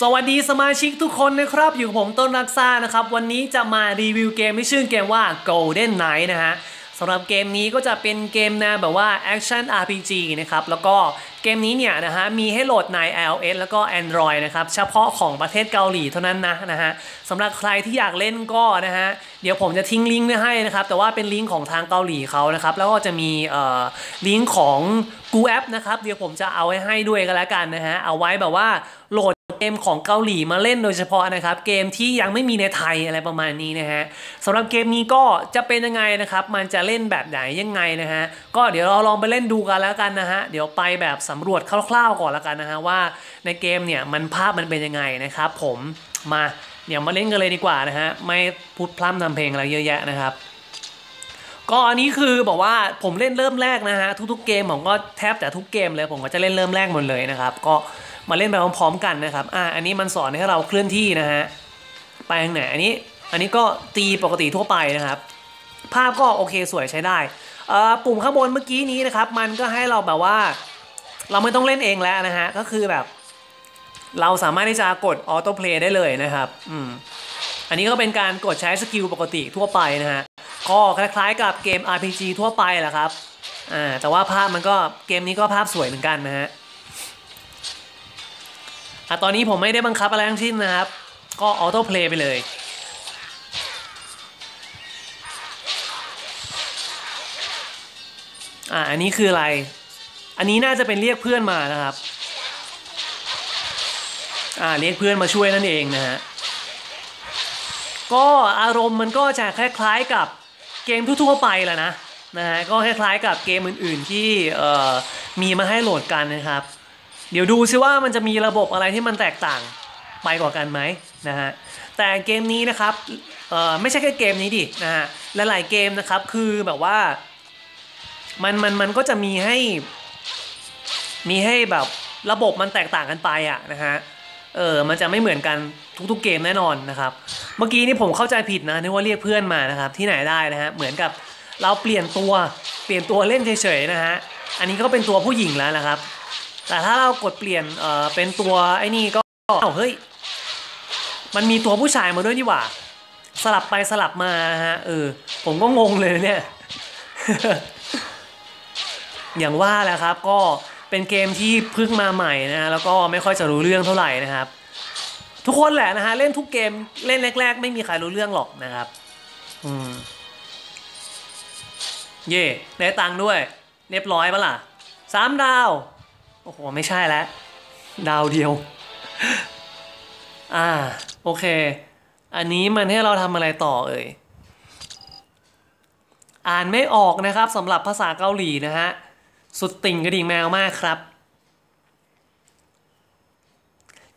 สวัสดีสมาชิกทุกคนนะครับ อยู่กับผมต้นรักซ่านะครับ วันนี้จะมารีวิวเกมที่ชื่อเกมว่า Golden Knight นะฮะสำหรับเกมนี้ก็จะเป็นเกมแนวแบบว่า Action RPG นะครับ แล้วก็เกมนี้เนี่ยนะฮะมีให้โหลดใน iOS แล้วก็ Android นะครับ เฉพาะของประเทศเกาหลีเท่านั้นนะนะฮะสำหรับใครที่อยากเล่นก็นะฮะเดี๋ยวผมจะทิ้งลิงก์ไว้ให้นะครับ แต่ว่าเป็นลิงก์ของทางเกาหลีเขานะครับ แล้วก็จะมีเอ่อลิงก์ของกูแอปนะครับ เดี๋ยวผมจะเอาไว้ให้ด้วยกันแล้วกันนะฮะเอาไว้แบบว่าโหลด เกมของเกาหลีมาเล่นโดยเฉพาะนะครับ เกมที่ยังไม่มีในไทยอะไรประมาณนี้นะฮะสำหรับเกมนี้ก็จะเป็นยังไงนะครับ มันจะเล่นแบบไหนยังไงนะฮะก็เดี๋ยวเราลองไปเล่นดูกันแล้วกันนะฮะเดี๋ยวไปแบบสำรวจคร่าวๆก่อนแล้วกันนะฮะว่าในเกมเนี่ยมันภาพมันเป็นยังไงนะครับ ผมมาเดี๋ยวมาเล่นกันเลยดีกว่านะฮะไม่พูดพร่ำทำเพลงอะไรเยอะแยะนะครับก็อันนี้คือบอกว่าผมเล่นเริ่มแรกนะฮะทุกๆเกมผมก็แทบแต่ทุกเกมเลยผมก็จะเล่นเริ่มแรกหมดเลยนะครับ ก็ มาเล่นไปพร้อมๆกันนะครับอ่าอันนี้มันสอนให้เราเคลื่อนที่นะฮะไปทางไหนอันนี้อันนี้ก็ตีปกติทั่วไปนะครับ ภาพก็โอเคสวยใช้ได้อ่อปุ่มข้างบนเมื่อกี้นี้นะครับ มันก็ให้เราแบบว่า เราไม่ต้องเล่นเองแล้วนะฮะก็คือแบบ เราสามารถที่จะกดออโต้เพลย์ได้เลยนะครับอืมอันนี้ก็เป็นการกดใช้ skill ปกติทั่วไปนะฮะก็คล้ายๆกับเกม RPG ทั่วไปแหละครับอ่าแต่ว่าภาพมันก็เกมนี้ก็ภาพสวยเหมือนกันนะฮะ อะตอนนี้ผมไม่ได้บังคับอะไรทั้งสิ้นนะครับ ก็ auto play ไปเลย อะอันนี้คืออะไร อันนี้น่าจะเป็นเรียกเพื่อนมานะครับ อ่าเรียกเพื่อนมาช่วยนั่นเองนะฮะ ก็อารมณ์มันก็จะคล้ายๆกับเกมทั่วๆไปแหละนะนะฮะก็คล้ายๆกับเกมอื่นๆที่เอ่อมีมาให้โหลดกันนะครับ เดี๋ยวดูซิว่ามันจะมีระบบอะไรที่มันแตกต่างไปกว่ากันไหมนะฮะแต่เกมนี้นะครับเอ่อไม่ใช่แค่เกมนี้ดินะฮะหลายๆเกมนะครับคือแบบว่ามันมันมันก็จะมีให้มีให้แบบระบบมันแตกต่างกันไปอะนะฮะเออมันจะไม่เหมือนกันทุกๆเกมแน่นอนนะครับ เมื่อกี้นี่ผมเข้าใจผิดนะนึกว่าเรียกเพื่อนมานะครับที่ไหนได้นะฮะเหมือนกับเราเปลี่ยนตัวเปลี่ยนตัวเล่นเฉยๆนะฮะอันนี้ก็เป็นตัวผู้หญิงแล้วนะครับ แต่ถ้าเรากดเปลี่ยนเอ่อเป็นตัวไอ้นี่ก็เอ้าเฮ้ยมันมีตัวผู้ชายมาด้วยนี่หว่า สลับไปสลับมาฮะเออผมก็งงเลยเนี่ย อย่างว่าแหละครับก็เป็นเกมที่เพิ่งมาใหม่นะฮะแล้วก็ไม่ค่อยจะรู้เรื่องเท่าไหร่นะครับ ทุกคนแหละนะฮะเล่นทุกเกมเล่นแรก ๆ ไม่มีใครรู้เรื่องหรอกนะครับ อืมเย่ได้ตังค์ด้วย เรียบร้อยปะล่ะสามดาว โอ้โห ไม่ใช่แล้ว ดาวเดียว อ่า โอเค อันนี้มันให้เราทำอะไรต่อเอ่ย อ่านไม่ออกนะครับสำหรับภาษาเกาหลีนะฮะ สุดติ่งกระดิ่งแมวมากครับ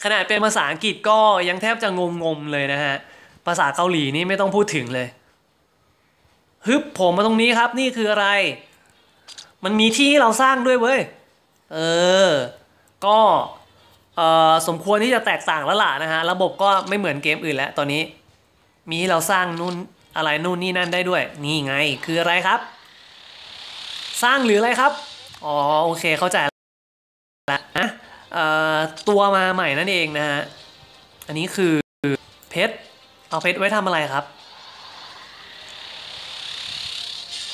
ขนาดเป็นภาษาอังกฤษก็ยังแทบจะงงงๆเลยนะฮะ ภาษาเกาหลีนี่ไม่ต้องพูดถึงเลย ฮึบผมมาตรงนี้ครับ นี่คืออะไร มันมีที่ให้เราสร้างด้วยเว้ย เออ ก็เออสมควรที่จะแตกต่างแล้วล่ะนะฮะ ระบบก็ไม่เหมือนเกมอื่นแล้วตอนนี้ มีให้เราสร้างนู่นอะไรนู่นนี่นั่นได้ด้วย นี่ไงคืออะไรครับ สร้างหรืออะไรครับ อ๋อโอเคเข้าใจแล้วนะเอ่อตัวมาใหม่นั่นเองนะฮะ อันนี้คือเพชร เอาเพชรไว้ทำอะไรครับ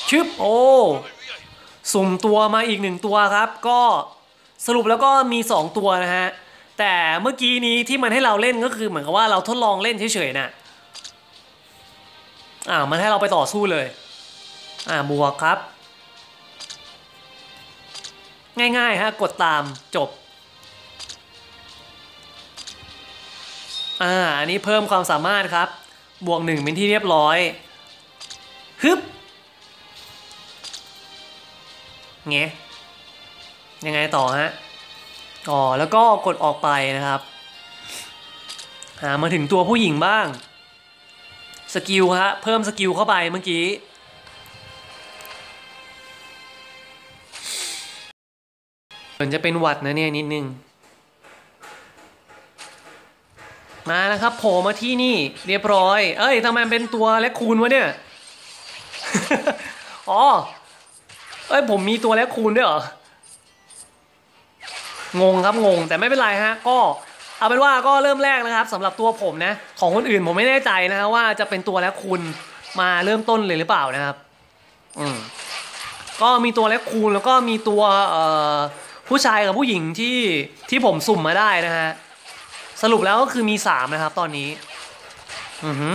ชึบโอ้ สุ่มตัวมาอีกหนึ่งตัวครับ ก็สรุปแล้วก็มี 2 ตัวนะฮะ แต่เมื่อกี้นี้ที่มันให้เราเล่นก็คือเหมือนกับว่าเราทดลองเล่นเฉยๆนะอ่ามันให้เราไปต่อสู้เลย อ่าบวกครับ ง่ายๆฮะกดตามจบ อ่าอันนี้เพิ่มความสามารถครับ บวกหนึ่งเป็นที่เรียบร้อยฮึบ เงี้ยังไงต่อฮะอ๋อแล้วก็กดออกไปนะครับามาถึงตัวผู้หญิงบ้าง skill ฮะ เพิ่ม skill เข้าไปเมื่อกี้เหมือนจะเป็นหวัดนะเนี่ยนิดนึง มานะครับโผล่มาที่นี่เรียบร้อย เอ้ยทำไมเป็นตัวและคูณวะเนี่ย อ๋อ เอ้ยผมมีตัวและคูณด้วยเหรองงครับงงแต่ไม่เป็นไรฮะก็เอาเป็นว่าก็เริ่มแรกนะครับสำหรับตัวผมนะ ของคนอื่นผมไม่แน่ใจนะฮะว่าจะเป็นตัวและคุณมาเริ่มต้นเลยหรือเปล่านะครับ อืมก็มีตัวและคูณแล้วก็มีตัวเอ่อผู้ชายกับผู้หญิงที่ที่ผมสุ่มมาได้นะฮะสรุปแล้วก็คือมีสามนะครับ ตอนนี้ อือฮึ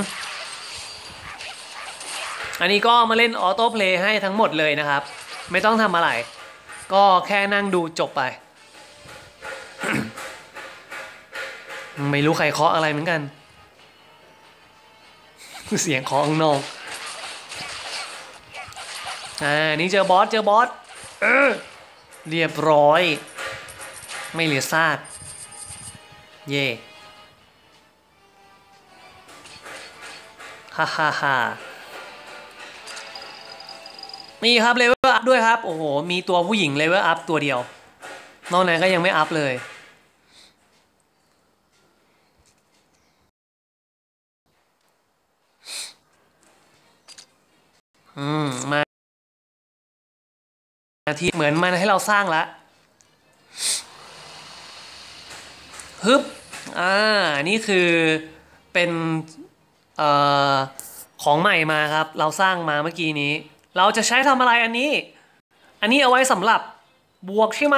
อันนี้ก็มาเล่น auto play ให้ทั้งหมดเลยนะครับ ไม่ต้องทำอะไร ก็แค่นั่งดูจบไป ไม่รู้ใครเคาะอะไรเหมือนกัน เสียงเคาะข้างนอกอ่านี่เจอ boss เจอ boss เออเรียบร้อย ไม่เหลือซากเย่ฮ่าฮ่าฮ่านี่ครับ level up ด้วยครับ โอ้โห มีตัวผู้หญิง level up ตัวเดียว นอกนั้นก็ยังไม่ up เลย อืม มาทีเหมือนมันให้เราสร้างละฮึบ อ่า นี่คือเป็น เอ่อ ของใหม่มาครับ เราสร้างมาเมื่อกี้นี้ เราจะใช้ทำอะไรอันนี้ อันนี้เอาไว้สำหรับบวกใช่ไหม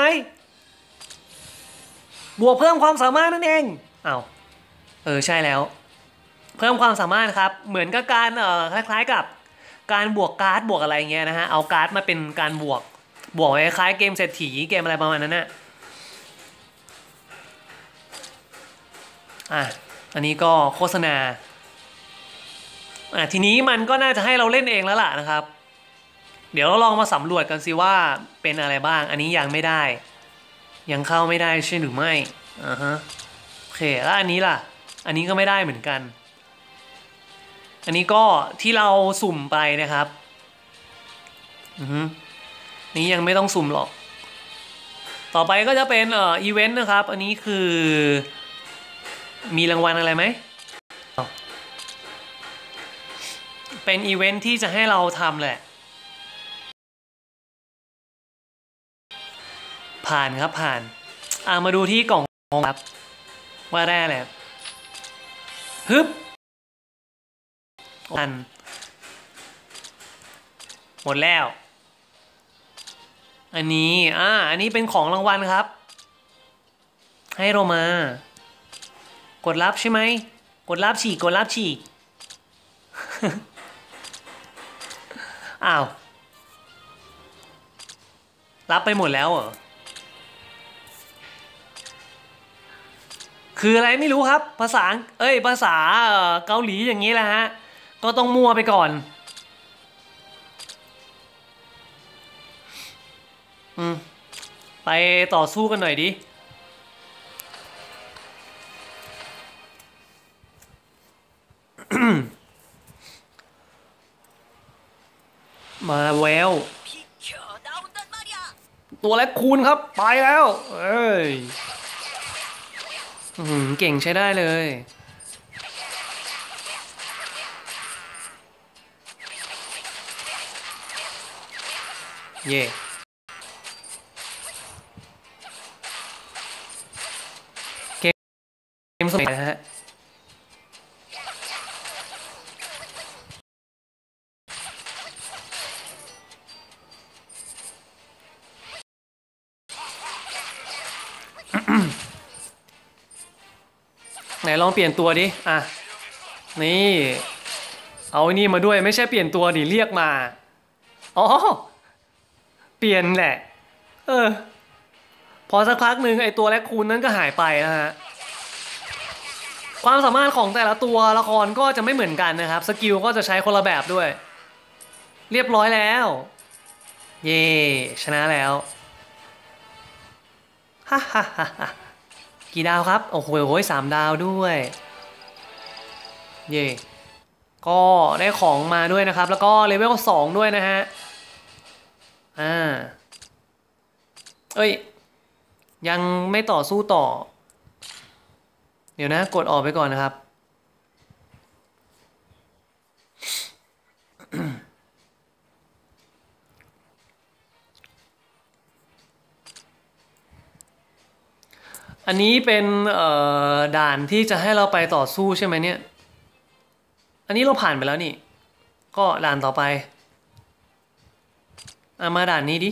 บวกเพิ่มความสามารถนั่นเองอา้าวเออใช่แล้ว เพิ่มความสามารถครับ เหมือนกับการเอ่อคล้ายๆกับการบวกการ์ดบวกอะไรเงี้ยนะฮะ เอาการ์ดมาเป็นการบวก บวกคล้ายๆเกมเศรษฐีเกมอะไรประมาณนั้นนะอะ อันนี้ก็โฆษณา อะทีนี้มันก็น่าจะให้เราเล่นเองแล้วล่ะนะครับ เดี๋ยวเราลองมาสำรวจกันสิว่าเป็นอะไรบ้าง อันนี้ยังไม่ได้ ยังเข้าไม่ได้ใช่หรือไม่อ่าฮะโอเคแล้วอันนี้ล่ะ อันนี้ก็ไม่ได้เหมือนกัน อันนี้ก็ที่เราสุ่มไปนะครับอือฮึนี้ยังไม่ต้องสุ่มหรอก ต่อไปก็จะเป็นเอ่ออีเวนต์นะครับ อันนี้คือ มีรางวัลอะไรไหมเป็นอีเวนต์ที่จะให้เราทำแหละ ผ่านครับผ่านอ่ามาดูที่กล่องครับ ว่าได้แหละฮึบอัน หมดแล้ว อันนี้อ่าอันนี้เป็นของรางวัลครับ ให้เรามา กดรับใช่ไหม กดรับฉีกกดรับฉีกอ้าว รับไปหมดแล้วเหรอ คืออะไรไม่รู้ครับ ภาษา เอ้ย ภาษาเกาหลีอย่างนี้แหละฮะ ก็ต้องมั่วไปก่อน อืม ไปต่อสู้กันหน่อยดิ มาแวว ตัวเล็กคูณครับ ไปแล้ว เอ้ย เก่งใช้ได้เลย เย่เกมเกมสมัยนะฮะ ลองเปลี่ยนตัวดิ อะ นี่ เอาไอ้นี่มาด้วยไม่ใช่เปลี่ยนตัวดิเรียกมา อ๋อ เปลี่ยนแหละ เออ พอสักพักหนึ่งไอตัวแรคคูนนั้นก็หายไปนะฮะ ความสามารถของแต่ละตัวละครก็จะไม่เหมือนกันนะครับ สกิลก็จะใช้คนละแบบด้วย เรียบร้อยแล้ว เย่ชนะแล้วฮ่าฮ่าฮ่า กี่ดาวครับ โอ้โหสามดาวด้วย เย่ก็ได้ของมาด้วยนะครับ แล้วก็เลเวลสองด้วยนะฮะ อ่า เอ้ย ยังไม่ต่อสู้ต่อ เดี๋ยวนะ กดออกไปก่อนนะครับ อันนี้เป็นด่านที่จะให้เราไปต่อสู้ใช่ไหมเนี่ย อันนี้เราผ่านไปแล้วนี่ ก็ด่านต่อไปอามาด่านนี้ดิ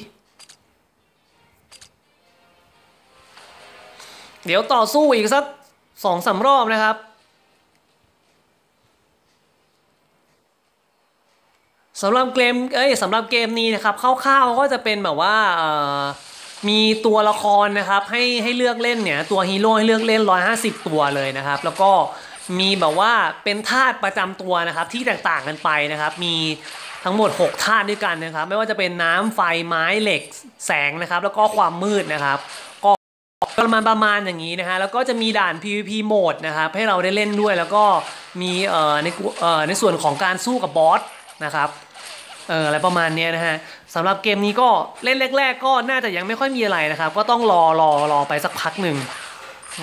เดี๋ยวต่อสู้อีกสักสองสารอบนะครับ สำหรับเกม เอ้ยสำหรับเกมนี้นะครับคร่าวๆก็จะเป็นแบบว่าเอ่อ มีตัวละครนะครับให้ให้เลือกเล่นเนี่ยตัวฮีโร่ให้เลือกเล่น 150 ตัวเลยนะครับ แล้วก็มีแบบว่าเป็นธาตุประจำตัวนะครับที่แตกต่างกันไปนะครับ มีทั้งหมด 6 ธาตุด้วยกันนะครับ ไม่ว่าจะเป็นน้ำไฟไม้เหล็กแสงนะครับ แล้วก็ความมืดนะครับ ก็ประมาณประมาณอย่างนี้นะฮะแล้วก็จะมีด่าน PVP โหมดนะครับ ให้เราได้เล่นด้วยแล้วก็มีเอ่อในเอ่อในส่วนของการสู้กับบอสนะครับ เอออะไรประมาณนี้นะฮะสำหรับเกมนี้ก็เล่นแรก ๆ ก็น่าจะยังไม่ค่อยมีอะไรนะครับ ก็ต้องรอรอรอไปสักพักหนึ่ง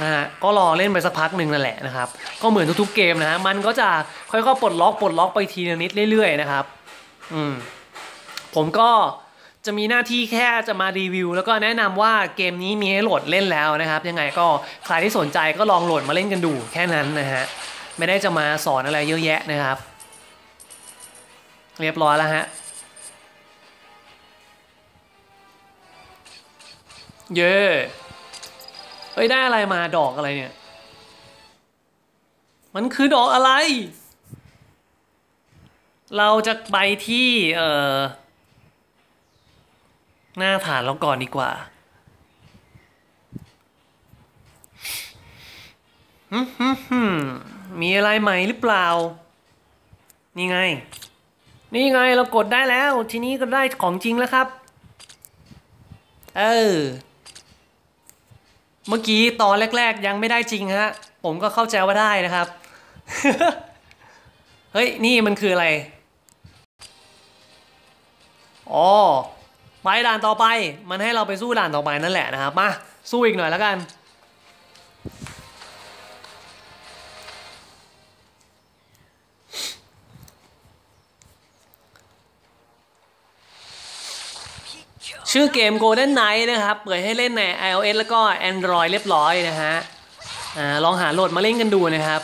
นะฮะก็รอเล่นไปสักพักหนึ่งนั่นแหละนะครับก็เหมือนทุกๆเกมนะฮะมันก็จะค่อยๆปลดล็อกปลดล็อกไปทีนิดเรื่อยๆนะครับอืมผมก็จะมีหน้าที่แค่จะมารีวิว แล้วก็แนะนำว่าเกมนี้มีให้โหลดเล่นแล้วนะครับ ยังไงก็ใครที่สนใจก็ลองโหลดมาเล่นกันดูแค่นั้นนะฮะไม่ได้จะมาสอนอะไรเยอะแยะนะครับ เรียบร้อยแล้วฮะ เย่เฮ้ยได้อะไรมาดอกอะไรเนี่ย มันคือดอกอะไร เราจะไปที่เอ่อหน้าฐานเราก่อนดีกว่าฮึฮึฮึมีอะไรใหม่หรือเปล่า นี่ไง นี่ไงเรากดได้แล้ว ทีนี้ก็ได้ของจริงแล้วครับ เออ เมื่อกี้ตอนแรก ๆ ยังไม่ได้จริงฮะ ผมก็เข้าใจว่าได้นะครับ เฮ้ย นี่มันคืออะไร อ๋อ ไปด่านต่อไป มันให้เราไปสู้ด่านต่อไปนั่นแหละนะครับ มา สู้อีกหน่อยแล้วกัน ชื่อเกม Golden Knight นะครับ เปิดให้เล่นใน iOS แล้วก็ Android เรียบร้อยนะฮะอลองหาโหลดมาเล่นกันดูนะครับ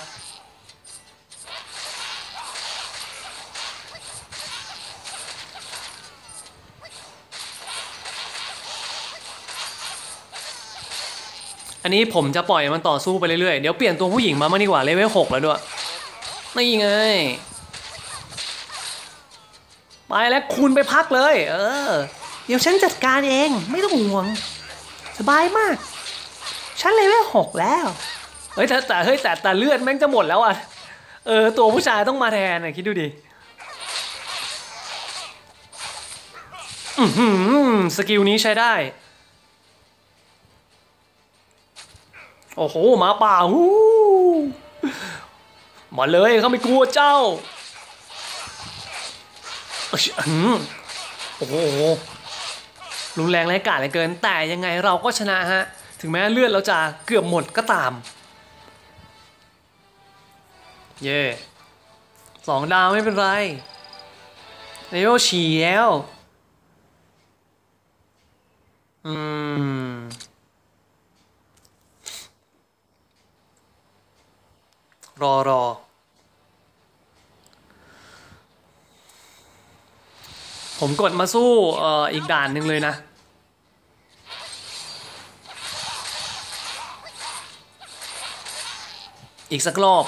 อันนี้ผมจะปล่อยมันต่อสู้ไปเรื่อยๆ เดี๋ยวเปลี่ยนตัวผู้หญิงมามั่งดีกว่าเลเวลหกแล้วด้วย นี่ไง ไปแล้วคุณไปพักเลย เออ เดี๋ยวฉันจัดการเองไม่ต้องห่วง สบายมาก ฉันเลเวลหกแล้ว เฮ้ยแต่แต่เฮ้ยแต่แต่เลือดแม่งจะหมดแล้วอะ เออ ตัวผู้ชายต้องมาแทนอะคิดดูดิอือหือสกิลนี้ใช้ได้ โอ้โหหมาป่าฮู้มาเลยเขาไม่กลัวเจ้าอืมโอ้โห รุนแรงและกาจเหลือเกิน แต่ยังไงเราก็ชนะฮะ ถึงแม้เลือดเราจะเกือบหมดก็ตาม เย่สองดาวไม่เป็นไรเลเวลฉี่แล้วอืมรอรอ ผมกดมาสู้เอ่ออีกด่านหนึ่งเลยนะ อีกสักรอบ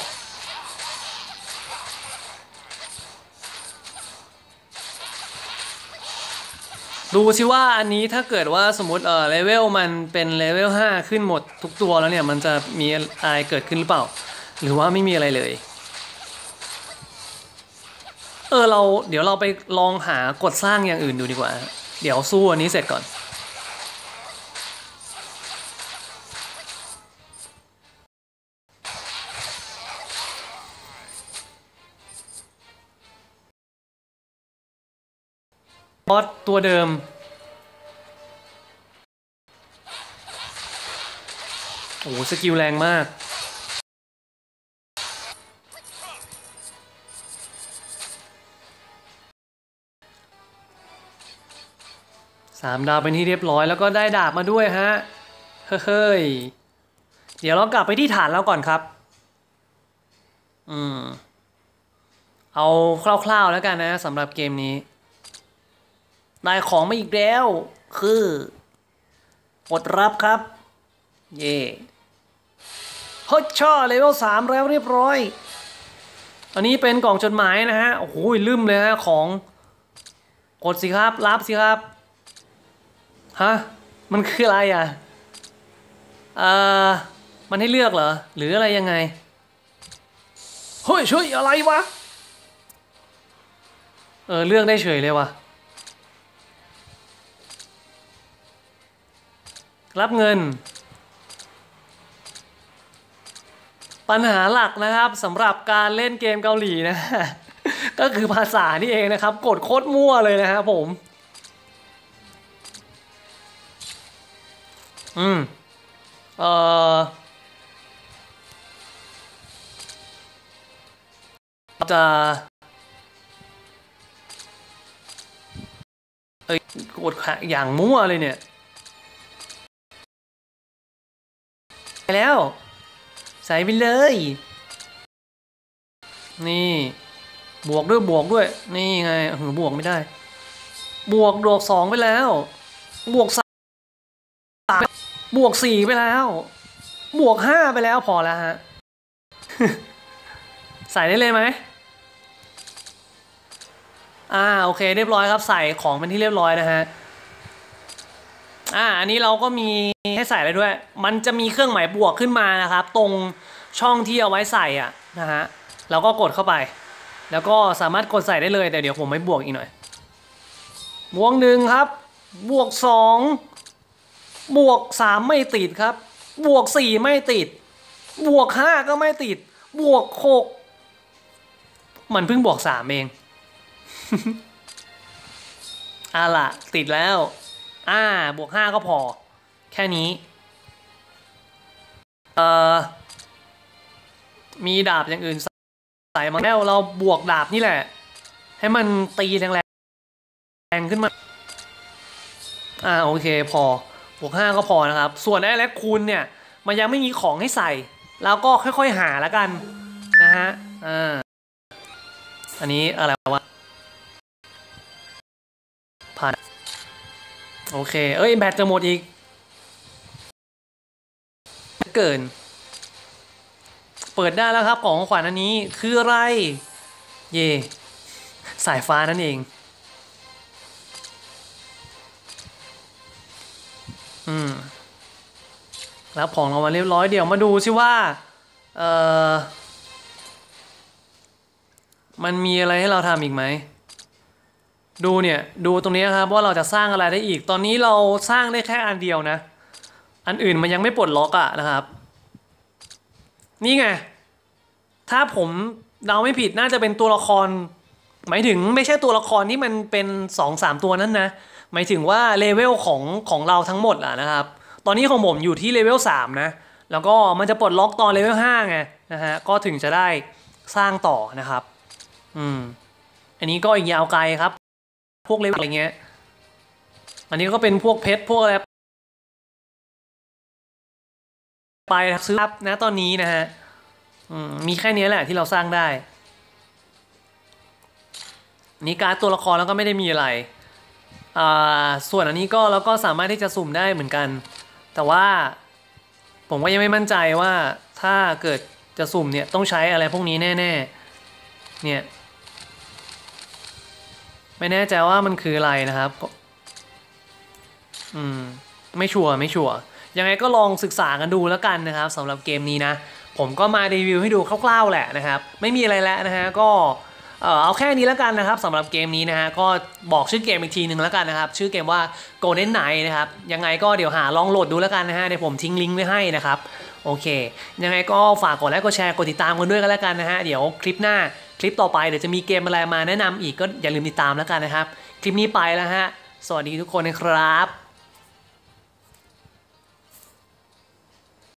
ดูสิว่าอันนี้ถ้าเกิดว่าสมมติเออเลเวลมันเป็นเลเวล5ขึ้นหมดทุกตัวแล้วเนี่ย มันจะมีอะไรเกิดขึ้นหรือเปล่า หรือว่าไม่มีอะไรเลย เออเราเดี๋ยวเราไปลองหากดสร้างอย่างอื่นดูดีกว่า เดี๋ยวสู้อันนี้เสร็จก่อน boss ตัวเดิม โอ้โห skill แรงมาก มดาวเป็นที่เรียบร้อยแล้วก็ได้ดาบมาด้วยฮะ เฮ้ย เดี๋ยวเรากลับไปที่ฐานแล้วก่อนครับ อืม เอาคร่าวๆแล้วกันนะสำหรับเกมนี้ ได้ของมาอีกแล้ว คือกดรับครับ เย่ฮอตช่อเลเวลสามแล้วเรียบร้อย อันนี้เป็นกล่องจดหมายนะฮะ โอ้โหลืมเลยฮะของ กดสิครับ รับสิครับ ฮะ มันคืออะไรอะอ่อมันให้เลือกเหรอ หรืออะไรยังไง เฮ้ยช่วยอะไรวะ เออ เลือกได้เฉยเลยวะรับเงิน ปัญหาหลักนะครับสำหรับการเล่นเกมเกาหลีนะ ก็คือภาษานี่เองนะครับ กดโคตรมั่วเลยนะครับผม อืมเอ่อจะเอ้ยกดอย่างมั่วเลยเนี่ยไปแล้ว ใส่ไปเลย นี่ บวกด้วยบวกด้วย นี่ไงเออบวกไม่ได้ บวกบวกสองไปแล้ว บวกสาม บวกสี่ไปแล้ว บวกห้าไปแล้วพอแล้วฮะ ใส่ได้เลยไหมอ่าโอเคเรียบร้อยครับใส่ของเป็นที่เรียบร้อยนะฮะอ่าอันนี้เราก็มีให้ใส่เลยด้วย มันจะมีเครื่องหมายบวกขึ้นมานะครับ ตรงช่องที่เอาไว้ใส่อะนะฮะเราก็กดเข้าไป แล้วก็สามารถกดใส่ได้เลยแต่เดี๋ยวผมไม่บวกอีกหน่อยบวกหนึ่งครับ บวกสอง บวกสามไม่ติดครับ บวกสี่ไม่ติด บวกห้าก็ไม่ติด บวกหกมันเพิ่งบวกสามเองอะล่ะติดแล้ว อ่า บวกห้าก็พอ แค่นี้ เอ่อ มีดาบอย่างอื่นใส่มาแล้วเราบวกดาบนี่แหละ ให้มันตีแรงแรงขึ้นมา อ่า โอเค พอ บวกห้าก็พอนะครับ ส่วนไอ้แลกคูณเนี่ย มันยังไม่มีของให้ใส่แล้วก็ค่อยๆหาแล้วกันนะฮะอ่าอันนี้อะไรวะผ่านโอเค เอ้ย แบตจะหมดอีกเกิน เปิดได้แล้วครับของขวัญอันนี้คืออะไร เย่สายฟ้านั่นเอง อืมรับของเรามาเรียบร้อยเดี๋ยวมาดูซิว่า เออมันมีอะไรให้เราทำอีกไหม ดูเนี่ย ดูตรงนี้ครับว่าเราจะสร้างอะไรได้อีก ตอนนี้เราสร้างได้แค่อันเดียวนะ อันอื่นมันยังไม่ปลดล็อกอะนะครับ นี่ไง ถ้าผมเดาไม่ผิดน่าจะเป็นตัวละคร หมายถึงไม่ใช่ตัวละครที่มันเป็นสองสามตัวนั้นนะ หมายถึงว่าเลเวลของของเราทั้งหมดอะนะครับ ตอนนี้ของผมอยู่ที่เลเวลสามนะ แล้วก็มันจะปลดล็อกตอน level ห้าไงนะฮะ ก็ถึงจะได้สร้างต่อนะครับ อืม อันนี้ก็อีกยาวไกลครับ พวกเลเวลอะไรเงี้ย อันนี้ก็เป็นพวกเพชรพวกอะไรไปซื้อนะตอนนี้นะฮะมีแค่นี้แหละที่เราสร้างได้นี่การ์ดตัวละครแล้วก็ไม่ได้มีอะไร ส่วนอันนี้ก็เราก็สามารถที่จะสุ่มได้เหมือนกัน แต่ว่าผมก็ยังไม่มั่นใจว่าถ้าเกิดจะสุ่มเนี่ยต้องใช้อะไรพวกนี้แน่ๆ เนี่ย ไม่แน่ใจว่ามันคืออะไรนะครับ อืม ไม่ชัวร์ไม่ชัวร์ยังไงก็ลองศึกษากันดูแล้วกันนะครับสำหรับเกมนี้นะ ผมก็มารีวิวให้ดูคร่าวๆแหละนะครับ ไม่มีอะไรแล้วนะฮะก็ เอาแค่นี้แล้วกันนะครับสำหรับเกมนี้นะฮะก็บอกชื่อเกมอีกทีหนึ่งแล้วกันนะครับ ชื่อเกมว่า Golden Night นะครับยังไงก็เดี๋ยวหาลองโหลดดูแล้วกันนะฮะเดี๋ยวผมทิ้งลิงก์ไว้ให้นะครับโอเค ยังไงก็ฝากกดไลค์กดแชร์กดติดตามกันด้วยกันแล้วกันนะฮะเดี๋ยวคลิปหน้าคลิปต่อไปเดี๋ยวจะมีเกมอะไรมาแนะนำอีกก็อย่าลืมติดตามแล้วกันนะครับ คลิปนี้ไปแล้วฮะสวัสดีทุกคนนะครับ